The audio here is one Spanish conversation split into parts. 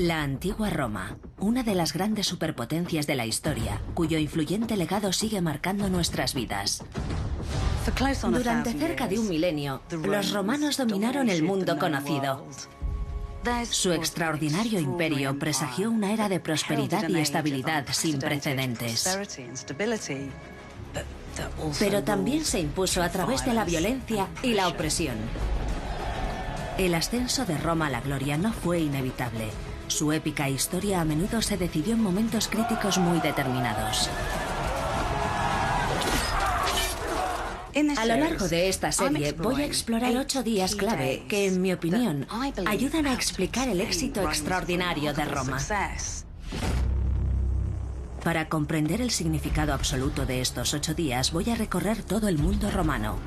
La antigua Roma, una de las grandes superpotencias de la historia, cuyo influyente legado sigue marcando nuestras vidas. Durante cerca de un milenio, los romanos dominaron el mundo conocido. Su extraordinario imperio presagió una era de prosperidad y estabilidad sin precedentes. Pero también se impuso a través de la violencia y la opresión. El ascenso de Roma a la gloria no fue inevitable. Su épica historia a menudo se decidió en momentos críticos muy determinados. A lo largo de esta serie voy a explorar ocho días clave que, en mi opinión, ayudan a explicar el éxito extraordinario de Roma. Para comprender el significado absoluto de estos ocho días voy a recorrer todo el mundo romano.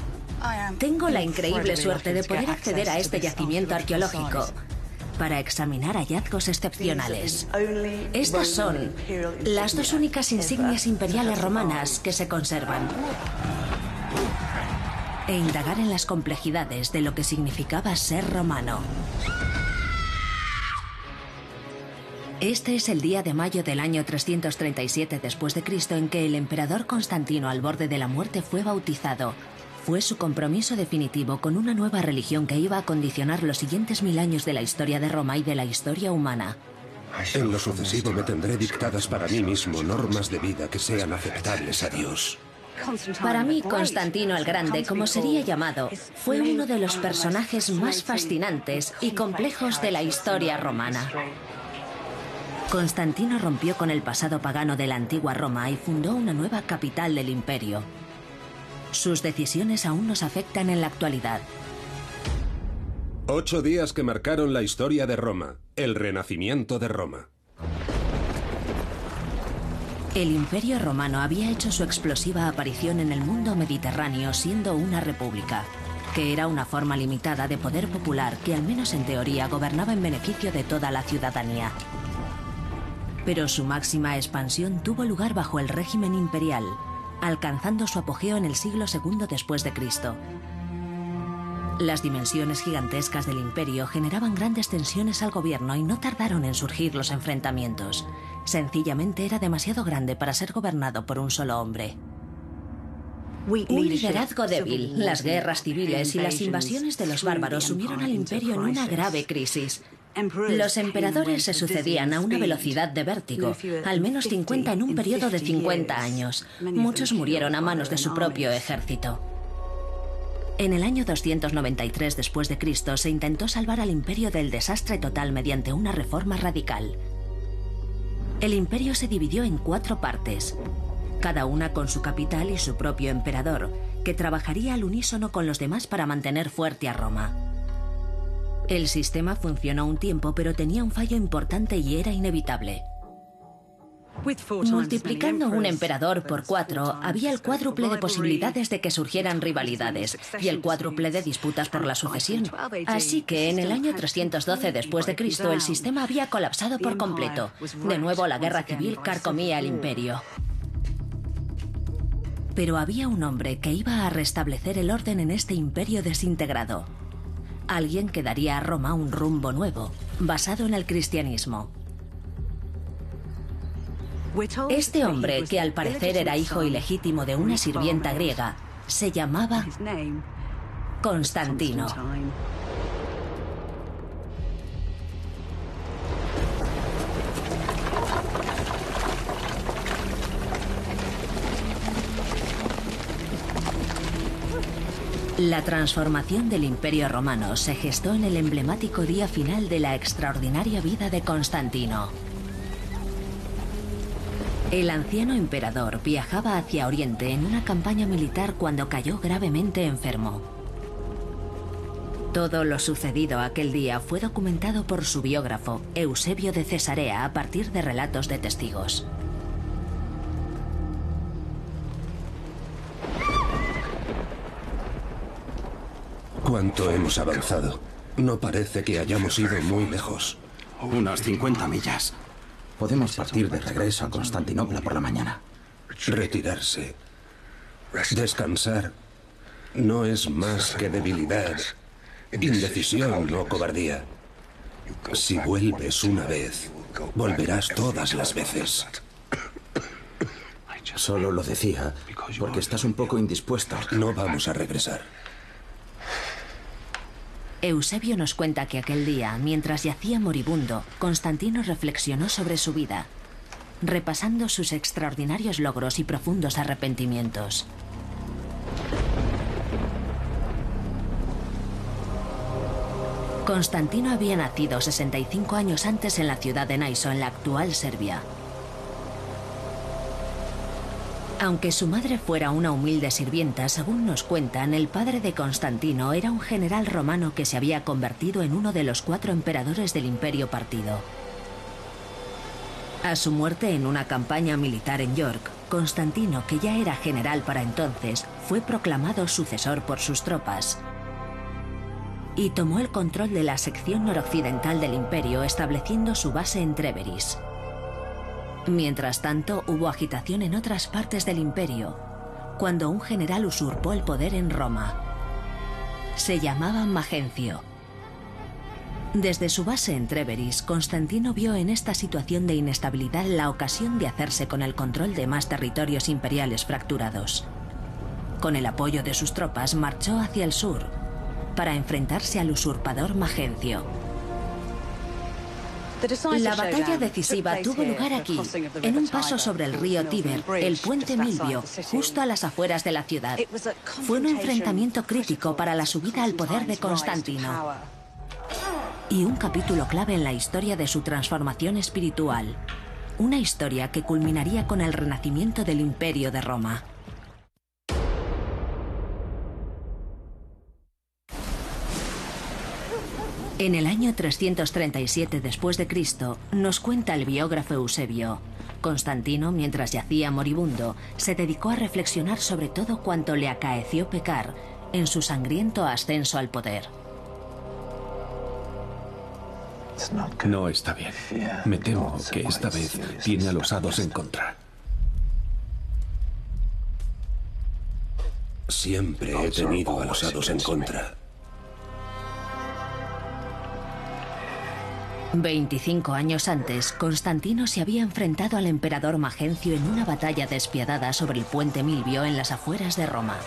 Tengo la increíble suerte de poder acceder a este yacimiento arqueológico para examinar hallazgos excepcionales. Estas son las dos únicas insignias imperiales romanas que se conservan e indagar en las complejidades de lo que significaba ser romano. Este es el día de mayo del año 337 después de Cristo en que el emperador Constantino al borde de la muerte fue bautizado. Fue su compromiso definitivo con una nueva religión que iba a condicionar los siguientes mil años de la historia de Roma y de la historia humana. En lo sucesivo me tendré dictadas para mí mismo normas de vida que sean aceptables a Dios. Para mí, Constantino el Grande, como sería llamado, fue uno de los personajes más fascinantes y complejos de la historia romana. Constantino rompió con el pasado pagano de la antigua Roma y fundó una nueva capital del imperio. Sus decisiones aún nos afectan en la actualidad. Ocho días que marcaron la historia de Roma, el renacimiento de Roma. El imperio romano había hecho su explosiva aparición en el mundo mediterráneo siendo una república, que era una forma limitada de poder popular que al menos en teoría gobernaba en beneficio de toda la ciudadanía. Pero su máxima expansión tuvo lugar bajo el régimen imperial, alcanzando su apogeo en el siglo II después de Cristo. Las dimensiones gigantescas del imperio generaban grandes tensiones al gobierno y no tardaron en surgir los enfrentamientos. Sencillamente era demasiado grande para ser gobernado por un solo hombre. Un liderazgo débil, las guerras civiles y las invasiones de los bárbaros sumieron al imperio en una grave crisis. Los emperadores se sucedían a una velocidad de vértigo, al menos 50 en un periodo de 50 años. Muchos murieron a manos de su propio ejército. En el año 293 después de Cristo se intentó salvar al imperio del desastre total mediante una reforma radical. El imperio se dividió en cuatro partes, cada una con su capital y su propio emperador, que trabajaría al unísono con los demás para mantener fuerte a Roma. El sistema funcionó un tiempo, pero tenía un fallo importante y era inevitable. Multiplicando un emperador por cuatro, había el cuádruple de posibilidades de que surgieran rivalidades y el cuádruple de disputas por la sucesión. Así que en el año 312 después de Cristo el sistema había colapsado por completo. De nuevo la guerra civil carcomía el imperio. Pero había un hombre que iba a restablecer el orden en este imperio desintegrado. Alguien que daría a Roma un rumbo nuevo, basado en el cristianismo. Este hombre, que al parecer era hijo ilegítimo de una sirvienta griega, se llamaba Constantino. La transformación del Imperio Romano se gestó en el emblemático día final de la extraordinaria vida de Constantino. El anciano emperador viajaba hacia Oriente en una campaña militar cuando cayó gravemente enfermo. Todo lo sucedido aquel día fue documentado por su biógrafo, Eusebio de Cesarea, a partir de relatos de testigos. ¿Cuánto hemos avanzado? No parece que hayamos ido muy lejos. Unas 50 millas. Podemos partir de regreso a Constantinopla por la mañana. Retirarse. Descansar. No es más que debilidad, indecisión o cobardía. Si vuelves una vez, volverás todas las veces. Solo lo decía porque estás un poco indispuesto. No vamos a regresar. Eusebio nos cuenta que aquel día, mientras yacía moribundo, Constantino reflexionó sobre su vida, repasando sus extraordinarios logros y profundos arrepentimientos. Constantino había nacido 65 años antes en la ciudad de Naiso, en la actual Serbia. Aunque su madre fuera una humilde sirvienta, según nos cuentan, el padre de Constantino era un general romano que se había convertido en uno de los cuatro emperadores del imperio partido. A su muerte en una campaña militar en York, Constantino, que ya era general para entonces, fue proclamado sucesor por sus tropas y tomó el control de la sección noroccidental del imperio estableciendo su base en Treveris. Mientras tanto, hubo agitación en otras partes del imperio, cuando un general usurpó el poder en Roma. Se llamaba Magencio. Desde su base en Treveris, Constantino vio en esta situación de inestabilidad la ocasión de hacerse con el control de más territorios imperiales fracturados. Con el apoyo de sus tropas marchó hacia el sur, para enfrentarse al usurpador Magencio. La batalla decisiva tuvo lugar aquí, en un paso sobre el río Tíber, el puente Milvio, justo a las afueras de la ciudad. Fue un enfrentamiento crítico para la subida al poder de Constantino. Y un capítulo clave en la historia de su transformación espiritual. Una historia que culminaría con el renacimiento del Imperio de Roma. En el año 337 después de Cristo, nos cuenta el biógrafo Eusebio, Constantino, mientras yacía moribundo, se dedicó a reflexionar sobre todo cuanto le acaeció pecar en su sangriento ascenso al poder. No está bien. Me temo que esta vez tiene a los hados en contra. Siempre he tenido a los hados en contra. 25 años antes, Constantino se había enfrentado al emperador Magencio en una batalla despiadada sobre el puente Milvio en las afueras de Roma.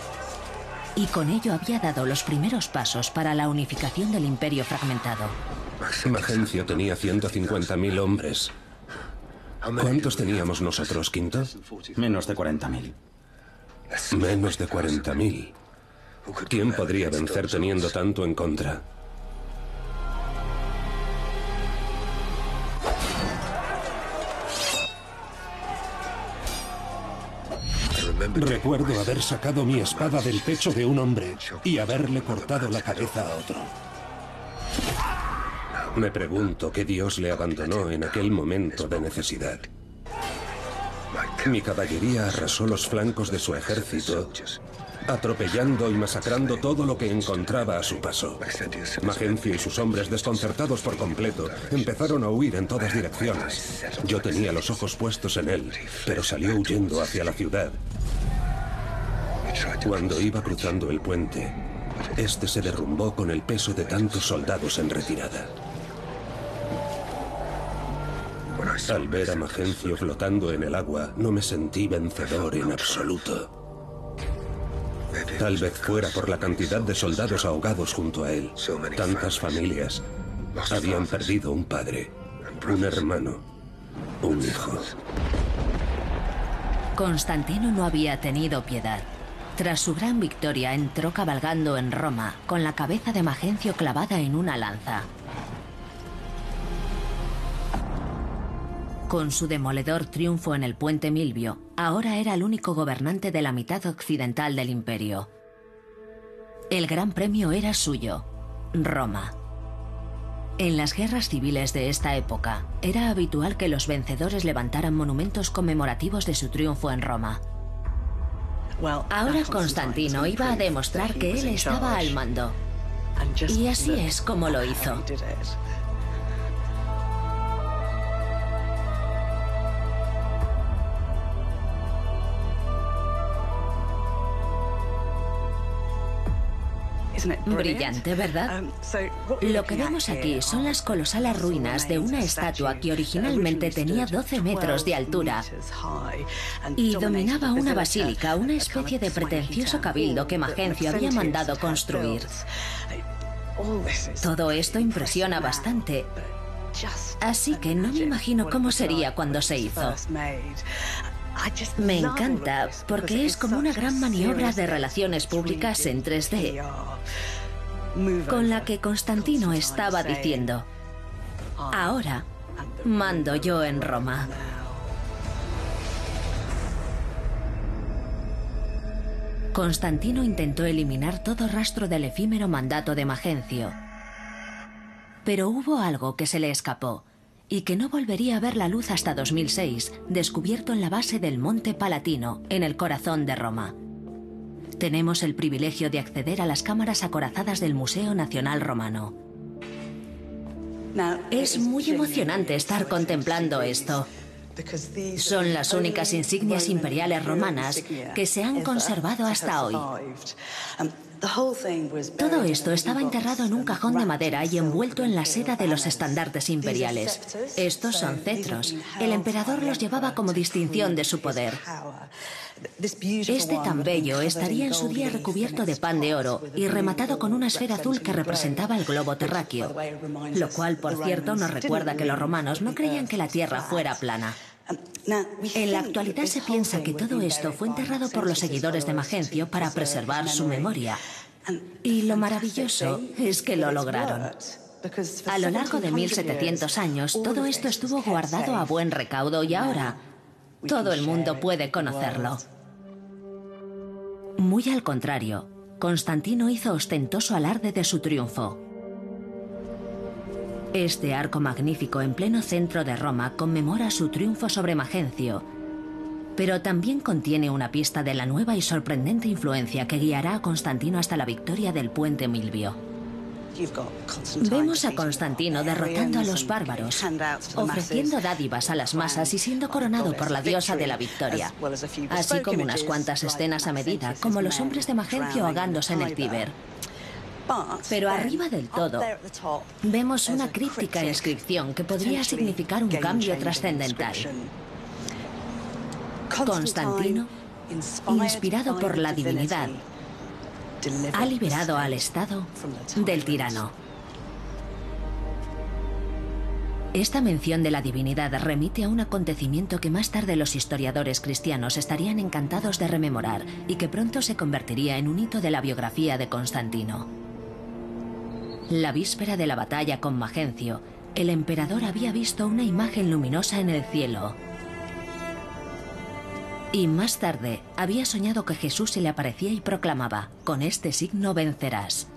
Y con ello había dado los primeros pasos para la unificación del imperio fragmentado. Magencio tenía 150.000 hombres. ¿Cuántos teníamos nosotros, Quinto? Menos de 40.000. Menos de 40.000. ¿Quién podría vencer teniendo tanto en contra? Recuerdo haber sacado mi espada del pecho de un hombre y haberle cortado la cabeza a otro. Me pregunto qué Dios le abandonó en aquel momento de necesidad. Mi caballería arrasó los flancos de su ejército, atropellando y masacrando todo lo que encontraba a su paso. Magencio y sus hombres, desconcertados por completo, empezaron a huir en todas direcciones. Yo tenía los ojos puestos en él, pero salió huyendo hacia la ciudad. Cuando iba cruzando el puente, este se derrumbó con el peso de tantos soldados en retirada. Al ver a Magencio flotando en el agua, no me sentí vencedor en absoluto. Tal vez fuera por la cantidad de soldados ahogados junto a él. Tantas familias habían perdido un padre, un hermano, un hijo. Constantino no había tenido piedad. Tras su gran victoria entró cabalgando en Roma, con la cabeza de Magencio clavada en una lanza. Con su demoledor triunfo en el puente Milvio, ahora era el único gobernante de la mitad occidental del imperio. El gran premio era suyo, Roma. En las guerras civiles de esta época, era habitual que los vencedores levantaran monumentos conmemorativos de su triunfo en Roma. Ahora Constantino iba a demostrar que él estaba al mando. Y así es como lo hizo. Brillante, ¿verdad? Lo que vemos aquí son las colosales ruinas de una estatua que originalmente tenía 12 metros de altura y dominaba una basílica, una especie de pretencioso cabildo que Magencio había mandado construir. Todo esto impresiona bastante. Así que no me imagino cómo sería cuando se hizo. Me encanta porque es como una gran maniobra de relaciones públicas en 3D, con la que Constantino estaba diciendo, ahora mando yo en Roma. Constantino intentó eliminar todo rastro del efímero mandato de Magencio. Pero hubo algo que se le escapó y que no volvería a ver la luz hasta 2006, descubierto en la base del Monte Palatino, en el corazón de Roma. Tenemos el privilegio de acceder a las cámaras acorazadas del Museo Nacional Romano. Es muy emocionante estar contemplando esto. Son las únicas insignias imperiales romanas que se han conservado hasta hoy. Todo esto estaba enterrado en un cajón de madera y envuelto en la seda de los estandartes imperiales. Estos son cetros. El emperador los llevaba como distinción de su poder. Este tan bello estaría en su día recubierto de pan de oro y rematado con una esfera azul que representaba el globo terráqueo, lo cual, por cierto, nos recuerda que los romanos no creían que la Tierra fuera plana. En la actualidad se piensa que todo esto fue enterrado por los seguidores de Magencio para preservar su memoria. Y lo maravilloso es que lo lograron. A lo largo de 1700 años, todo esto estuvo guardado a buen recaudo y ahora todo el mundo puede conocerlo. Muy al contrario, Constantino hizo ostentoso alarde de su triunfo. Este arco magnífico en pleno centro de Roma conmemora su triunfo sobre Magencio, pero también contiene una pista de la nueva y sorprendente influencia que guiará a Constantino hasta la victoria del puente Milvio. Vemos a Constantino derrotando a los bárbaros, ofreciendo dádivas a las masas y siendo coronado por la diosa de la victoria, así como unas cuantas escenas a medida, como los hombres de Magencio ahogándose en el Tíber. Pero arriba del todo, vemos una críptica inscripción que podría significar un cambio trascendental. Constantino, inspirado por la divinidad, ha liberado al Estado del tirano. Esta mención de la divinidad remite a un acontecimiento que más tarde los historiadores cristianos estarían encantados de rememorar y que pronto se convertiría en un hito de la biografía de Constantino. La víspera de la batalla con Magencio, el emperador había visto una imagen luminosa en el cielo. Y más tarde había soñado que Jesús se le aparecía y proclamaba, con este signo vencerás.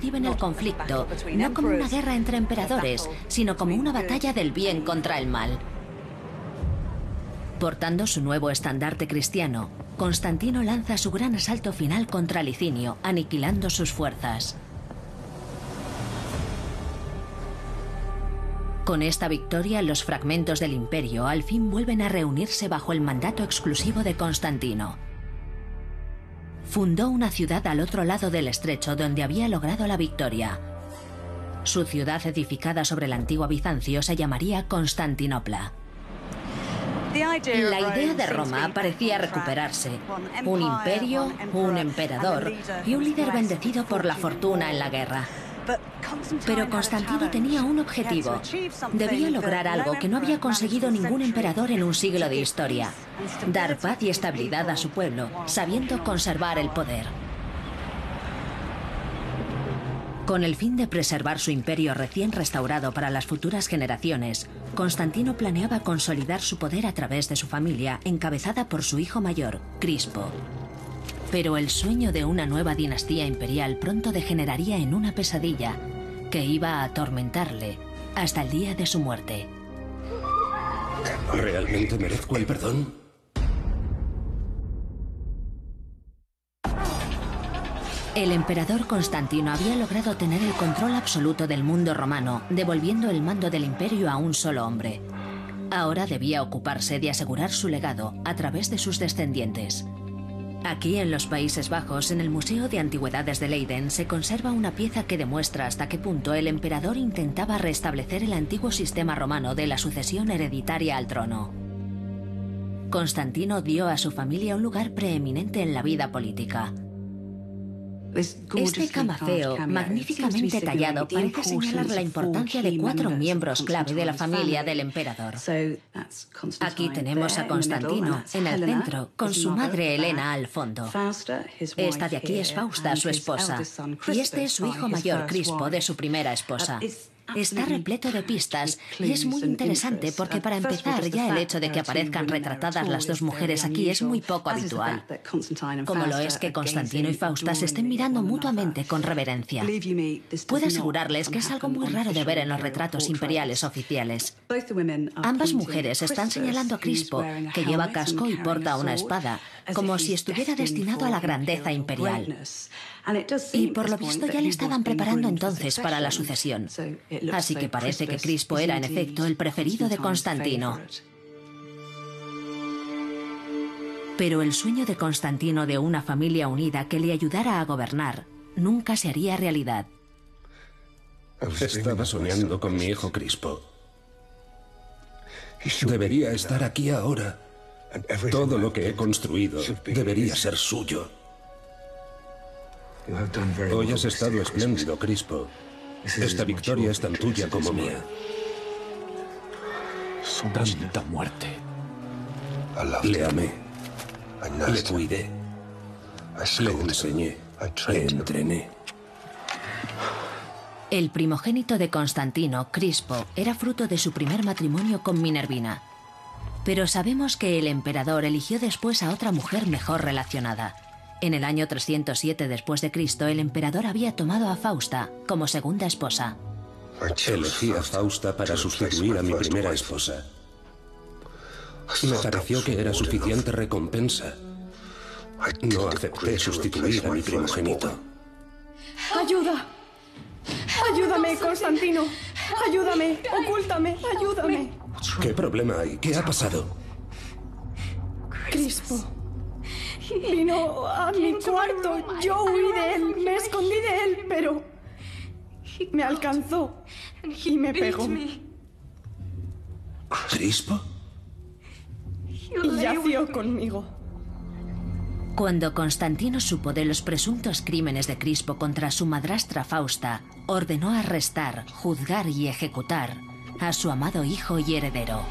Describen el conflicto no como una guerra entre emperadores, sino como una batalla del bien contra el mal. Portando su nuevo estandarte cristiano, Constantino lanza su gran asalto final contra Licinio, aniquilando sus fuerzas. Con esta victoria, los fragmentos del imperio al fin vuelven a reunirse bajo el mandato exclusivo de Constantino. Fundó una ciudad al otro lado del estrecho donde había logrado la victoria. Su ciudad edificada sobre el antiguo Bizancio se llamaría Constantinopla. La idea de Roma parecía recuperarse. Un imperio, un emperador y un líder bendecido por la fortuna en la guerra. Pero Constantino tenía un objetivo. Debía lograr algo que no había conseguido ningún emperador en un siglo de historia. Dar paz y estabilidad a su pueblo, sabiendo conservar el poder. Con el fin de preservar su imperio recién restaurado para las futuras generaciones, Constantino planeaba consolidar su poder a través de su familia, encabezada por su hijo mayor, Crispo. Pero el sueño de una nueva dinastía imperial pronto degeneraría en una pesadilla que iba a atormentarle hasta el día de su muerte. ¿Realmente merezco el perdón? El emperador Constantino había logrado tener el control absoluto del mundo romano, devolviendo el mando del imperio a un solo hombre. Ahora debía ocuparse de asegurar su legado a través de sus descendientes. Aquí en los Países Bajos, en el Museo de Antigüedades de Leiden, se conserva una pieza que demuestra hasta qué punto el emperador intentaba restablecer el antiguo sistema romano de la sucesión hereditaria al trono. Constantino dio a su familia un lugar preeminente en la vida política. Este camafeo, magníficamente tallado, parece señalar la importancia de cuatro miembros clave de la familia del emperador. Aquí tenemos a Constantino, en el centro, con su madre Helena al fondo. Esta de aquí es Fausta, su esposa, y este es su hijo mayor, Crispo, de su primera esposa. Está repleto de pistas y es muy interesante porque para empezar ya el hecho de que aparezcan retratadas las dos mujeres aquí es muy poco habitual, como lo es que Constantino y Fausta se estén mirando mutuamente con reverencia. Puedo asegurarles que es algo muy raro de ver en los retratos imperiales oficiales. Ambas mujeres están señalando a Crispo, que lleva casco y porta una espada, como si estuviera destinado a la grandeza imperial. Y por lo visto ya le estaban preparando entonces para la sucesión. Así que parece que Crispo era en efecto el preferido de Constantino. Pero el sueño de Constantino de una familia unida que le ayudara a gobernar nunca se haría realidad. Estaba soñando con mi hijo Crispo. Debería estar aquí ahora. Todo lo que he construido debería ser suyo. Hoy has estado espléndido, Crispo. Esta victoria es tan tuya como mía. Tanta muerte. Le amé. Le cuidé. Le enseñé. Le entrené. El primogénito de Constantino, Crispo, era fruto de su primer matrimonio con Minervina. Pero sabemos que el emperador eligió después a otra mujer mejor relacionada. En el año 307 después de Cristo, el emperador había tomado a Fausta como segunda esposa. Elegí a Fausta para sustituir a mi primera esposa. Me pareció que era suficiente recompensa. No acepté sustituir a mi primogénito. ¡Ayuda! ¡Ayúdame, Constantino! ¡Ayúdame! ¡Ocúltame! ¡Ayúdame! ¿Qué problema hay? ¿Qué ha pasado? Crispo. Vino a mi cuarto. Yo huí de él. Me escondí de él, pero me alcanzó y me pegó. ¿Crispo? Y yació conmigo. Cuando Constantino supo de los presuntos crímenes de Crispo contra su madrastra Fausta, ordenó arrestar, juzgar y ejecutar a su amado hijo y heredero.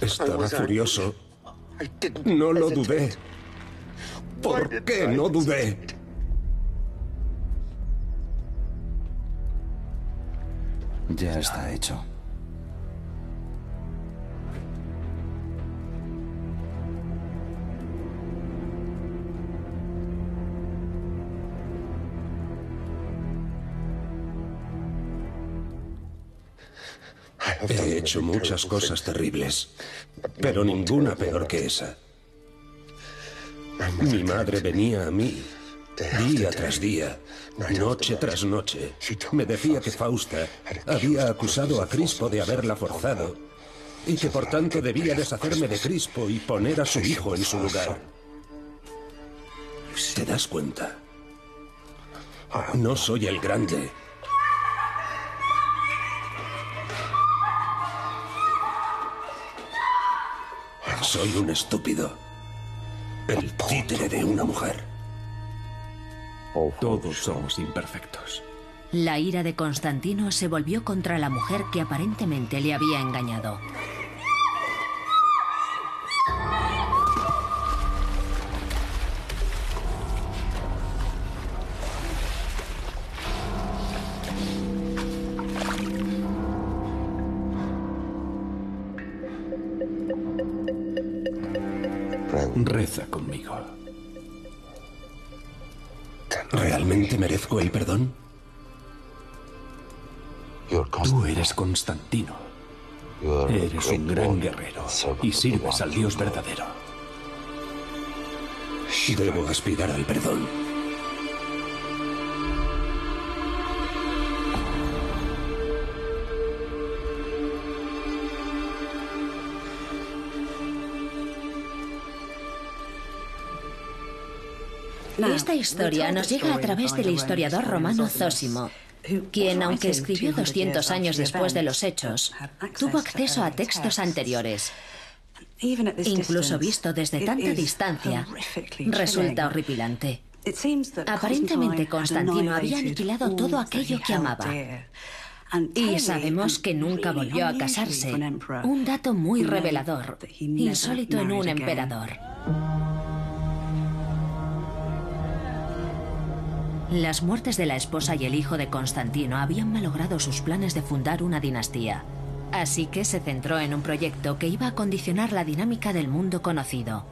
Estaba furioso. No lo dudé. ¿Por qué no dudé? Ya está hecho. He hecho muchas cosas terribles, pero ninguna peor que esa. Mi madre venía a mí día tras día, noche tras noche. Me decía que Fausta había acusado a Crispo de haberla forzado y que por tanto debía deshacerme de Crispo y poner a su hijo en su lugar. ¿Te das cuenta? No soy el grande. Soy un estúpido. El títere de una mujer. Todos somos imperfectos. La ira de Constantino se volvió contra la mujer que aparentemente le había engañado. Reza conmigo. ¿Realmente merezco el perdón? Tú eres Constantino. Eres un gran guerrero y sirves al Dios verdadero. Debo aspirar al perdón. Esta historia nos llega a través del historiador romano Zósimo, quien, aunque escribió 200 años después de los hechos, tuvo acceso a textos anteriores. Incluso visto desde tanta distancia, resulta horripilante. Aparentemente Constantino había aniquilado todo aquello que amaba. Y sabemos que nunca volvió a casarse. Un dato muy revelador, insólito en un emperador. Las muertes de la esposa y el hijo de Constantino habían malogrado sus planes de fundar una dinastía. Así que se centró en un proyecto que iba a condicionar la dinámica del mundo conocido.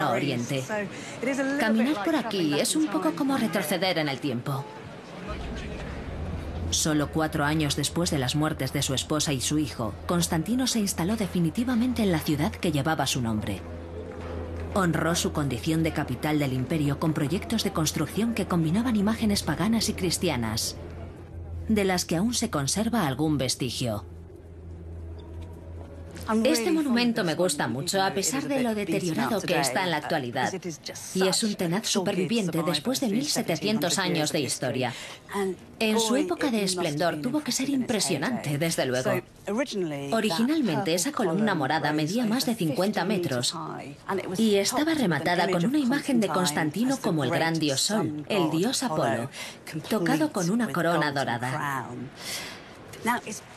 Oriente. Caminar por aquí es un poco como retroceder en el tiempo. Solo cuatro años después de las muertes de su esposa y su hijo, Constantino se instaló definitivamente en la ciudad que llevaba su nombre. Honró su condición de capital del imperio con proyectos de construcción que combinaban imágenes paganas y cristianas, de las que aún se conserva algún vestigio. Este monumento me gusta mucho, a pesar de lo deteriorado que está en la actualidad. Y es un tenaz superviviente después de 1700 años de historia. En su época de esplendor tuvo que ser impresionante, desde luego. Originalmente esa columna morada medía más de 50 metros y estaba rematada con una imagen de Constantino como el gran dios Sol, el dios Apolo, tocado con una corona dorada.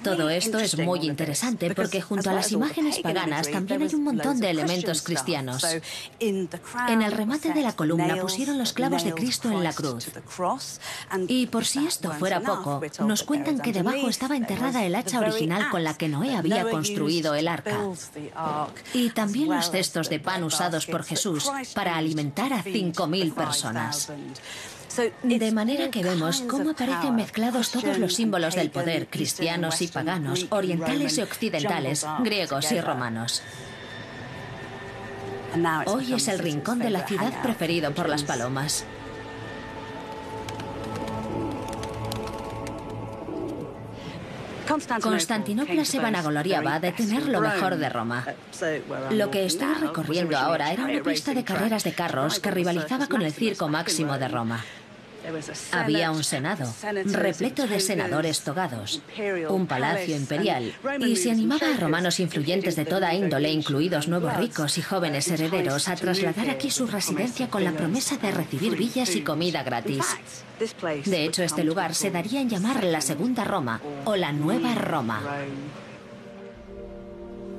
Todo esto es muy interesante porque junto a las imágenes paganas también hay un montón de elementos cristianos. En el remate de la columna pusieron los clavos de Cristo en la cruz. Y por si esto fuera poco, nos cuentan que debajo estaba enterrada el hacha original con la que Noé había construido el arca. Y también los cestos de pan usados por Jesús para alimentar a 5.000 personas. De manera que vemos cómo aparecen mezclados todos los símbolos del poder, cristianos y paganos, orientales y occidentales, griegos y romanos. Hoy es el rincón de la ciudad preferido por las palomas. Constantinopla se vanagloriaba de tener lo mejor de Roma. Lo que estoy recorriendo ahora era una pista de carreras de carros que rivalizaba con el circo máximo de Roma. Había un senado, repleto de senadores togados, un palacio imperial, y se animaba a romanos influyentes de toda índole, incluidos nuevos ricos y jóvenes herederos, a trasladar aquí su residencia con la promesa de recibir villas y comida gratis. De hecho, este lugar se daría en llamar la Segunda Roma o la Nueva Roma.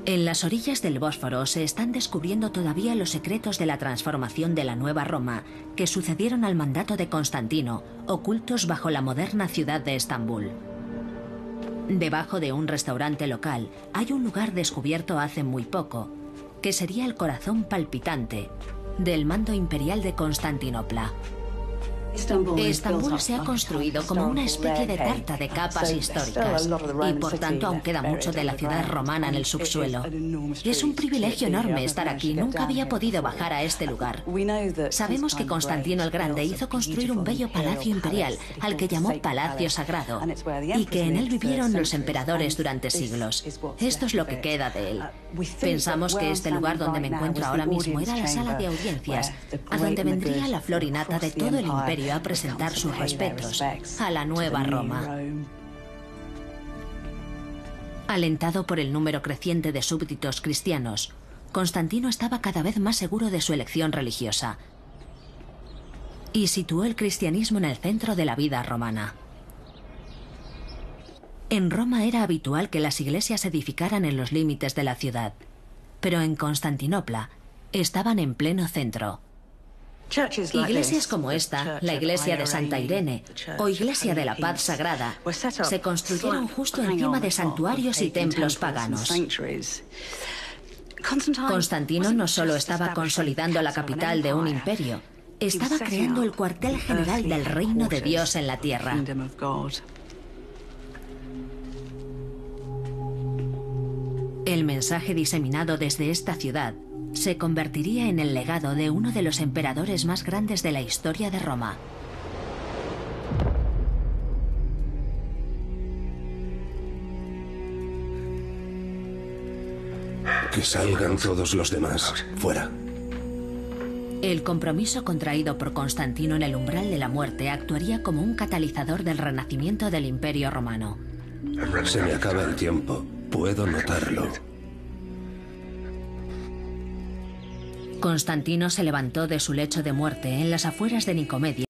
En las orillas del Bósforo se están descubriendo todavía los secretos de la transformación de la Nueva Roma que sucedieron al mandato de Constantino, ocultos bajo la moderna ciudad de Estambul. Debajo de un restaurante local hay un lugar descubierto hace muy poco, que sería el corazón palpitante del mando imperial de Constantinopla. Estambul se ha construido como una especie de tarta de capas históricas y por tanto aún queda mucho de la ciudad romana en el subsuelo. Es un privilegio enorme estar aquí. Nunca había podido bajar a este lugar. Sabemos que Constantino el Grande hizo construir un bello palacio imperial al que llamó Palacio Sagrado y que en él vivieron los emperadores durante siglos. Esto es lo que queda de él. Pensamos que este lugar donde me encuentro ahora mismo era la sala de audiencias, a donde vendría la florinata de todo el imperio a presentar sus respetos a la nueva Roma. Alentado por el número creciente de súbditos cristianos, Constantino estaba cada vez más seguro de su elección religiosa y situó el cristianismo en el centro de la vida romana. En Roma era habitual que las iglesias se edificaran en los límites de la ciudad, pero en Constantinopla estaban en pleno centro. Iglesias como esta, la iglesia de Santa Irene o iglesia de la Paz Sagrada, se construyeron justo encima de santuarios y templos paganos. Constantino no solo estaba consolidando la capital de un imperio, estaba creando el cuartel general del reino de Dios en la tierra. El mensaje diseminado desde esta ciudad se convertiría en el legado de uno de los emperadores más grandes de la historia de Roma. Que salgan todos los demás. Fuera. El compromiso contraído por Constantino en el umbral de la muerte actuaría como un catalizador del renacimiento del Imperio Romano. Se me acaba el tiempo. Puedo notarlo. Constantino se levantó de su lecho de muerte en las afueras de Nicomedia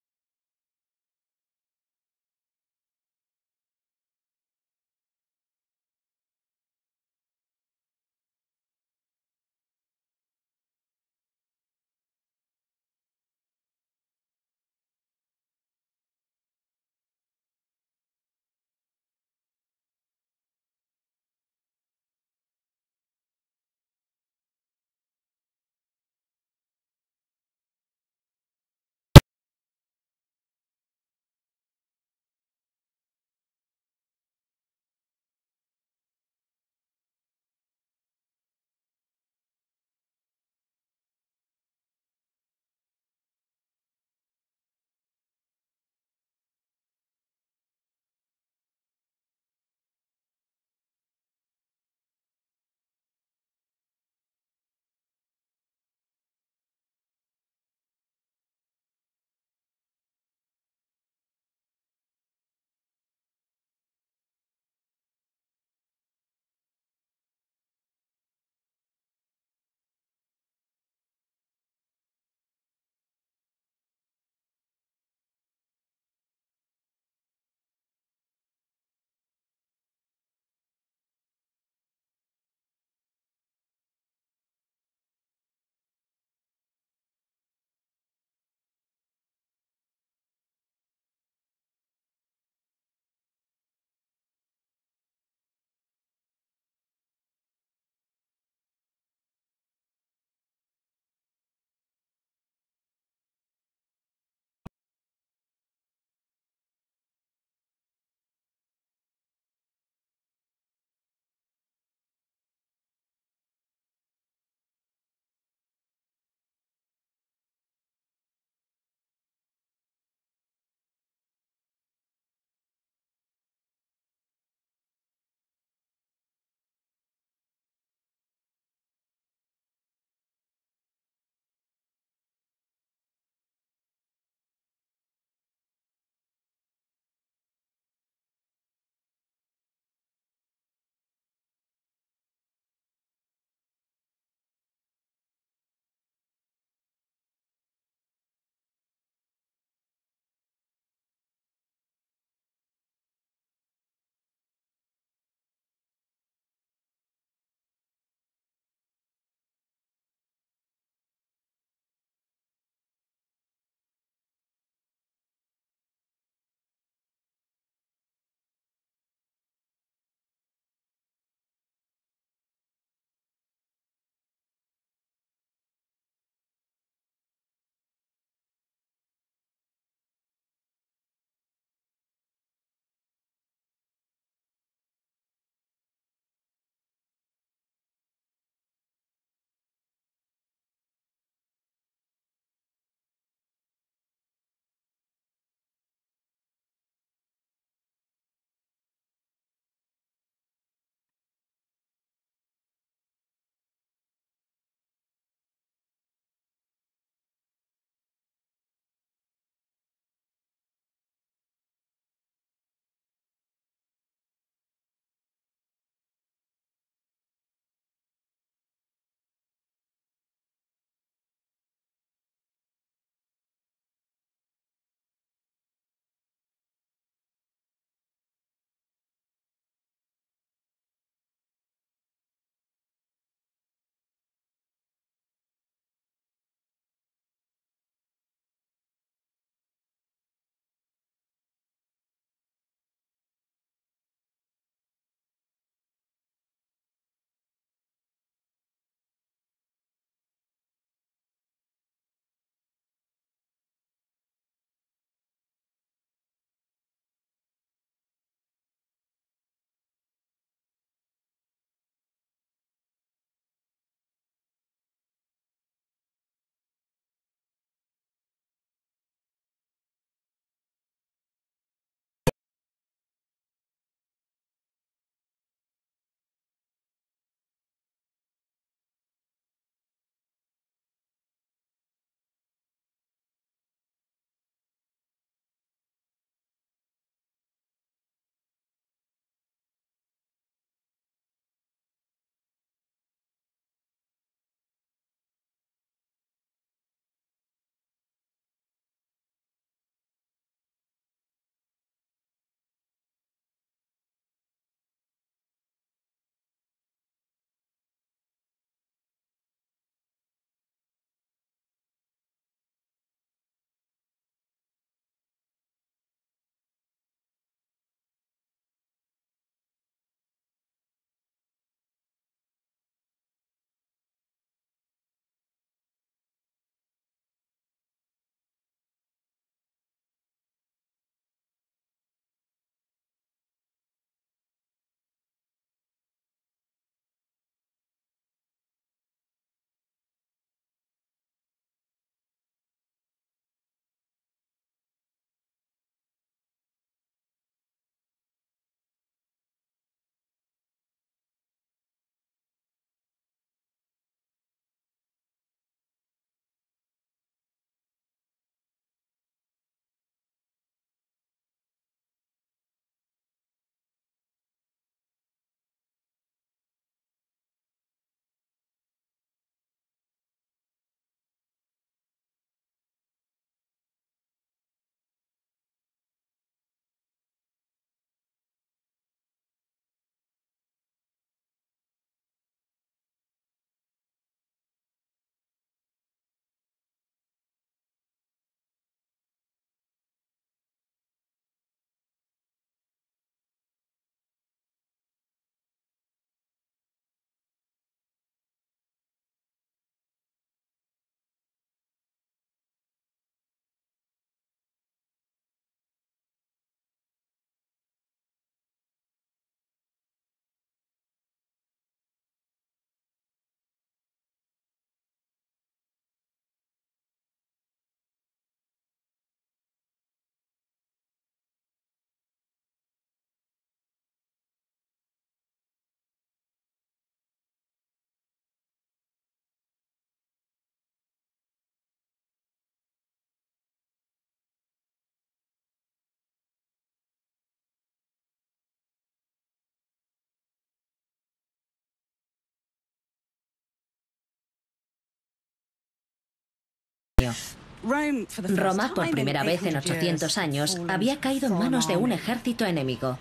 Roma, por primera vez en 800 años, había caído en manos de un ejército enemigo.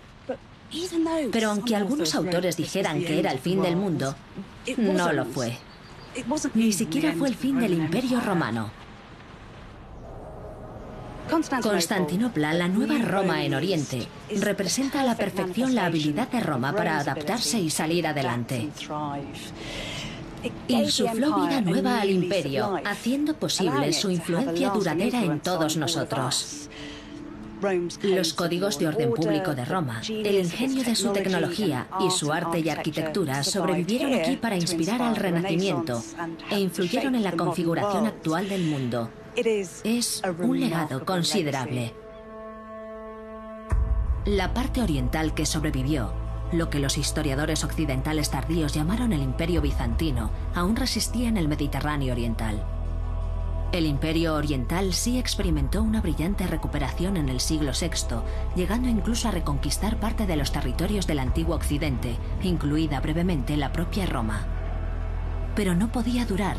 Pero aunque algunos autores dijeran que era el fin del mundo, no lo fue. Ni siquiera fue el fin del Imperio Romano. Constantinopla, la nueva Roma en Oriente, representa a la perfección la habilidad de Roma para adaptarse y salir adelante. Insufló vida nueva al imperio, haciendo posible su influencia duradera en todos nosotros. Los códigos de orden público de Roma, el ingenio de su tecnología y su arte y arquitectura sobrevivieron aquí para inspirar al Renacimiento e influyeron en la configuración actual del mundo. Es un legado considerable. La parte oriental que sobrevivió, lo que los historiadores occidentales tardíos llamaron el Imperio Bizantino, aún resistía en el Mediterráneo oriental. El Imperio Oriental sí experimentó una brillante recuperación en el siglo VI, llegando incluso a reconquistar parte de los territorios del antiguo Occidente, incluida brevemente la propia Roma. Pero no podía durar,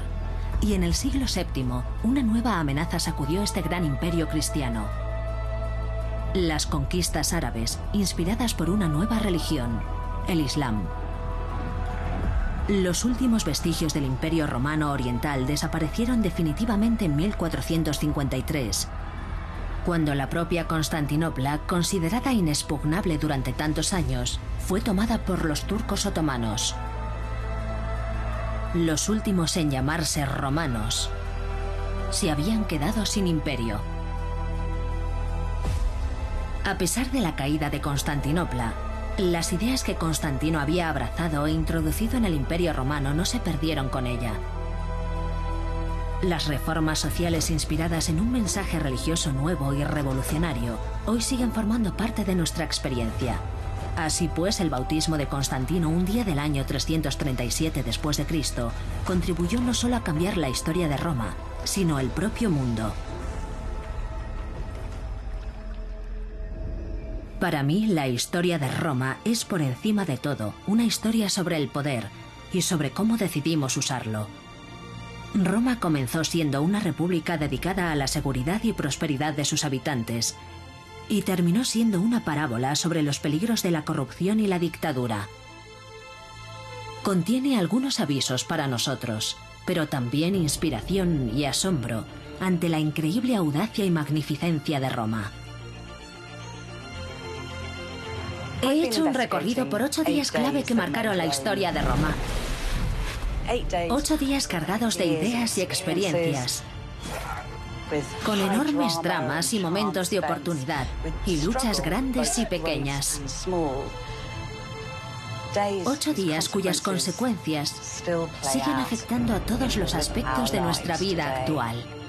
y en el siglo VII una nueva amenaza sacudió este gran imperio cristiano. Las conquistas árabes, inspiradas por una nueva religión, el Islam. Los últimos vestigios del Imperio Romano Oriental desaparecieron definitivamente en 1453, cuando la propia Constantinopla, considerada inexpugnable durante tantos años, fue tomada por los turcos otomanos. Los últimos en llamarse romanos se habían quedado sin imperio. A pesar de la caída de Constantinopla, las ideas que Constantino había abrazado e introducido en el Imperio Romano no se perdieron con ella. Las reformas sociales inspiradas en un mensaje religioso nuevo y revolucionario hoy siguen formando parte de nuestra experiencia. Así pues, el bautismo de Constantino un día del año 337 después de Cristo contribuyó no solo a cambiar la historia de Roma, sino el propio mundo. Para mí, la historia de Roma es por encima de todo una historia sobre el poder y sobre cómo decidimos usarlo. Roma comenzó siendo una república dedicada a la seguridad y prosperidad de sus habitantes y terminó siendo una parábola sobre los peligros de la corrupción y la dictadura. Contiene algunos avisos para nosotros, pero también inspiración y asombro ante la increíble audacia y magnificencia de Roma. He hecho un recorrido por ocho días clave que marcaron la historia de Roma. Ocho días cargados de ideas y experiencias, con enormes dramas y momentos de oportunidad, y luchas grandes y pequeñas. Ocho días cuyas consecuencias siguen afectando a todos los aspectos de nuestra vida actual.